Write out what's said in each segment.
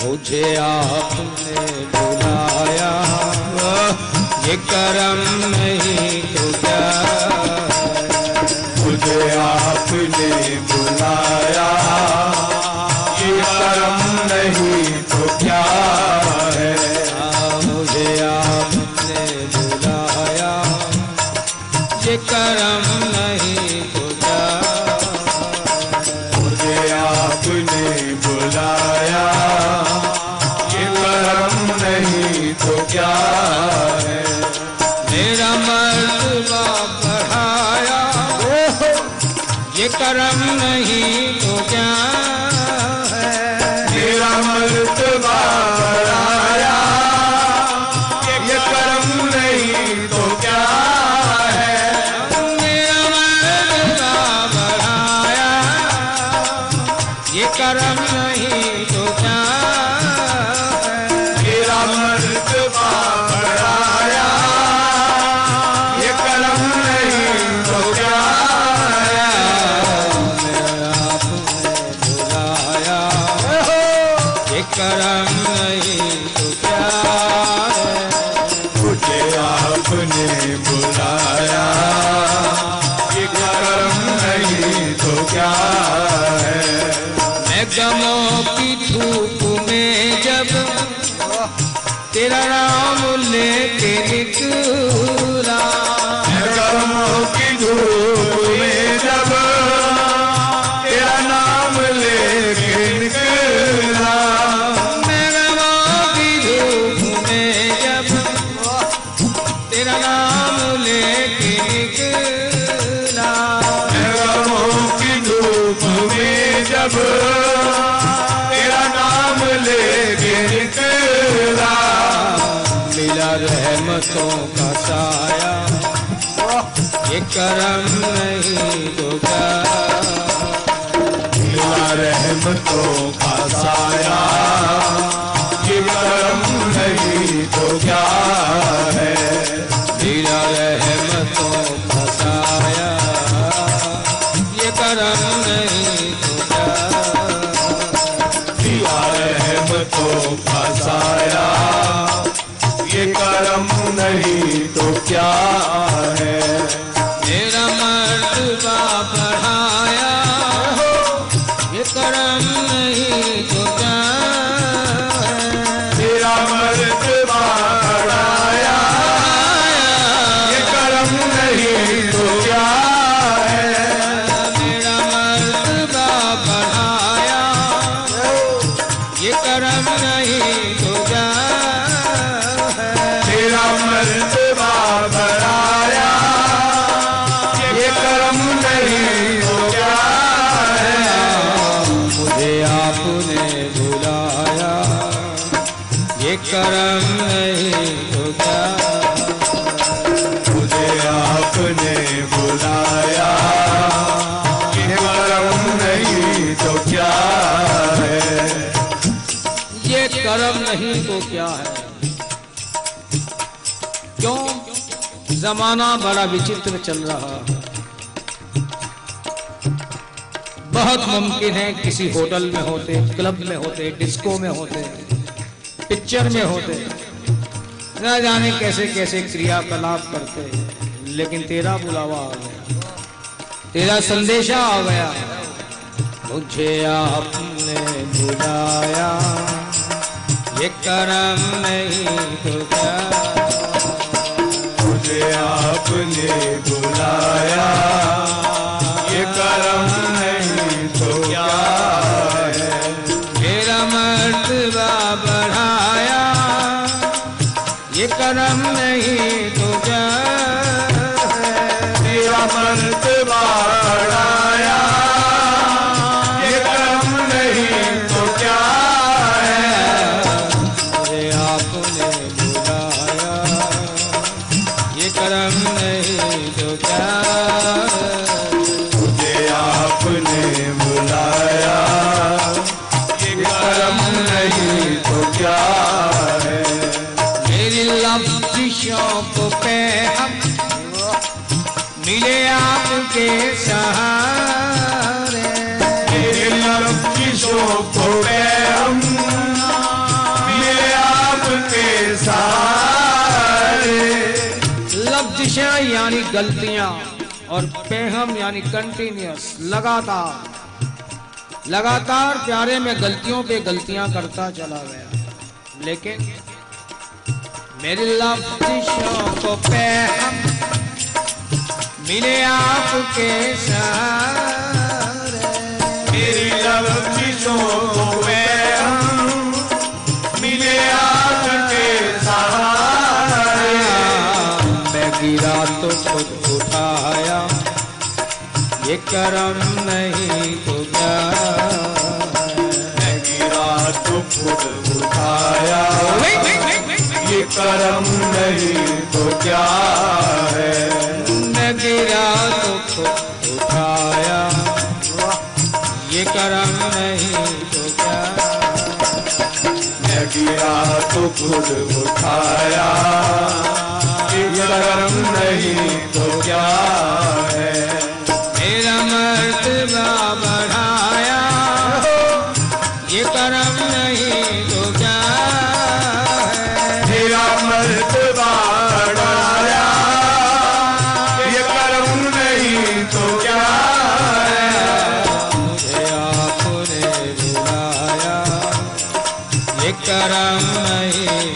मुझे आपने बुलाया। ये करम नहीं तो क्या? मुझे आपने बुलाया। ये करम नहीं तो क्या है? मुझे आपने बुलाया। ये करम नहीं तो तेरा नाम लेके निकला। कर्मों की धूप में जब तेरा नाम लेके निकला। मैं गमों की धूप में जब तेरा नाम लेके निकला। कर्मों की धूप में जब रहमतों का साया, ये करम नहीं दुखा क्या? मिला रहमतों का साया, ये करम नहीं तो नहीं तो क्या है? क्यों? जमाना बड़ा विचित्र चल रहा है। बहुत मुमकिन है किसी होटल में होते, क्लब में होते, डिस्को में होते, पिक्चर में होते। न जाने कैसे कैसे क्रियाकलाप करते, लेकिन तेरा बुलावा आ गया। तेरा संदेशा आ गया। मुझे आपने बुलाया। करम नहीं तुझा मुझे आपने बुलाया ये करम नहीं तो क्या? करम नहीं तो क्या? मुझे आपने बुलाया। ये करम नहीं तो क्या है? मेरी लफ्जिशों पे हम मिले आपके सहारे। मेरी लफ्जिशों पे हम गलतियाँ और पेहम यानी कंटिन्यूस लगातार। लगातार प्यारे में गलतियों पे गलतियाँ करता चला गया। लेकिन मेरे लफ्जिशों को पेहम मिले आपके सारे करम नहीं तो क्या गिरा तो खुद उठाया ये करम नहीं तो क्या है? मैं गिरा तो खुद उठाया। ये करम नहीं तो क्या मैं गिरा तो खुद उठाया। ये करम नहीं तो क्या ये करम नहीं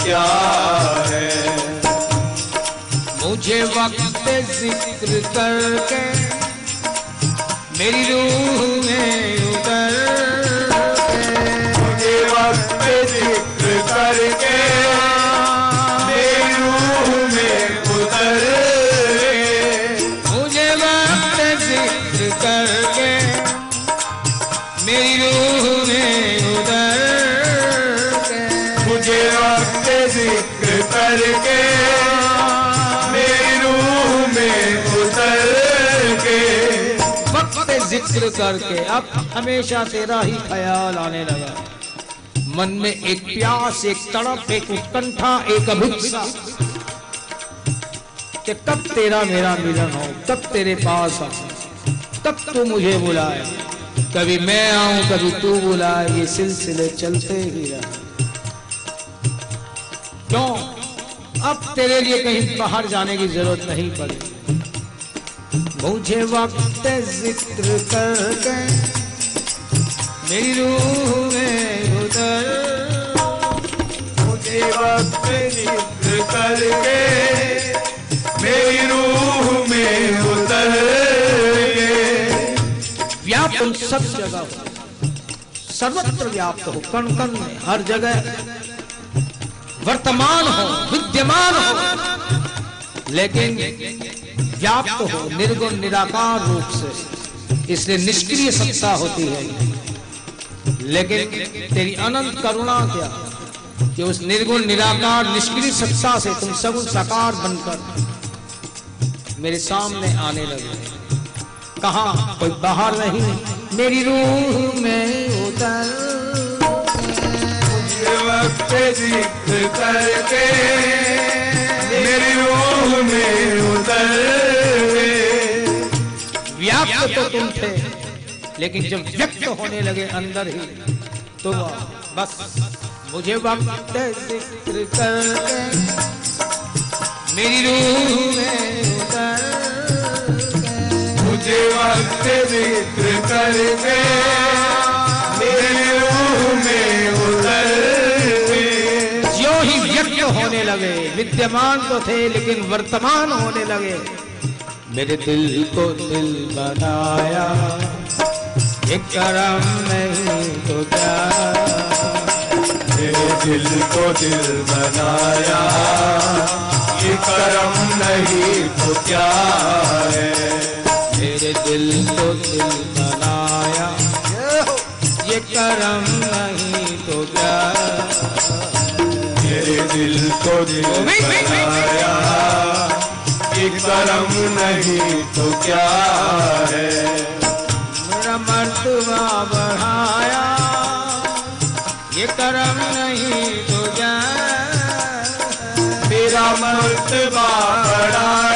क्या मुझे वक्त ज़िक्र करके मेरी रूह में उतर मुझे वक्त ज़िक्र करके ज़िक्र करके अब हमेशा तेरा ही ख्याल आने लगा। मन में एक प्यास, एक तड़प, एक उत्कंठा, एक अभिप्सा कि कब तेरा मेरा मिलन हो, कब तेरे पास आ। कब तू मुझे बुलाए। कभी मैं आऊँ, कभी तू बुलाए, ये सिलसिले चलते ही रहे। क्यों? अब तेरे लिए कहीं बाहर जाने की ज़रूरत नहीं पड़ी। मुझे वक्त ज़िक्र करके मेरी रूह में उतर। मुझे वक्त ज़िक्र करके मेरी रूह में उतर व्याप्त सब जगह सर्वत्र व्याप्त हो। कण कण में हर जगह। वर्तमान हो। विद्यमान हो। लेकिन व्याप्त हो, निर्गुण, निराकार रूप से। इसलिए निष्क्रिय सत्ता होती है। लेकिन तेरी अनंत करुणा क्या? कि उस निर्गुण, निराकार, निष्क्रिय सत्ता से तुम सगुण साकार बनकर मेरे सामने आने लगे। कहा, कोई बाहर नहीं, मेरी रूह में उतर। वक्त करके मेरी रूह में उतर व्याप्त तो तुम थे लेकिन जब व्यक्त होने लगे अंदर ही तो बस मुझे वक्त ज़िक्र करके मेरी रूह में उतर मुझे वक्त ज़िक्र करके मेरी रूह में ही होने लगे। विद्यमान तो थे लेकिन वर्तमान होने लगे। मेरे दिल को दिल बनाया ये करम नहीं तो क्या? मेरे दिल को दिल बनाया ये करम नहीं तो क्या है? मेरे दिल को दिल बनाया ये करम नहीं तो क्या? दिल को दिल बनाया ये करम नहीं तो क्या है? मेरा मर्तबा बढ़ाया। ये करम नहीं तो क्या मेरा मर्तबा बढ़ाया।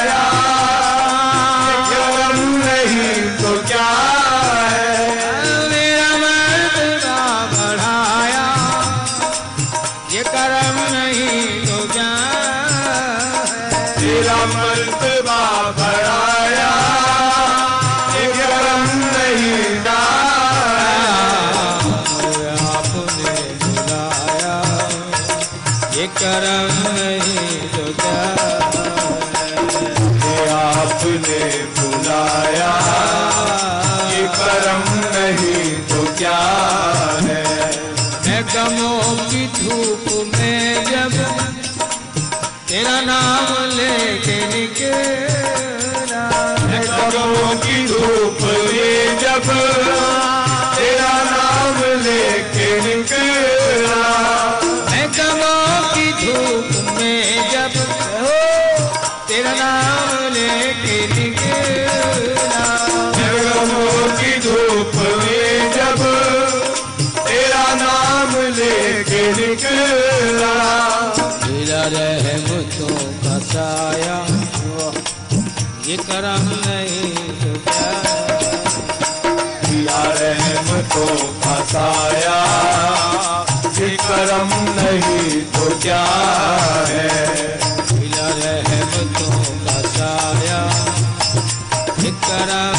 नाम लेके निकला। की धूप में जब तेरा नाम लेके निकला। मैं की धूप में जब हो तेरा नाम लेके निकला। की धूप में जब तेरा नाम लेके निकला। तेरा रहमतों का साया ये करम नहीं तो क्या दिया रहमतों का साया ये करम नहीं तो क्या है? रहम रहमतों फसाया। साया ये करम